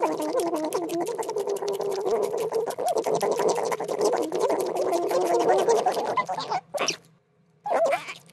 Ha ha ha!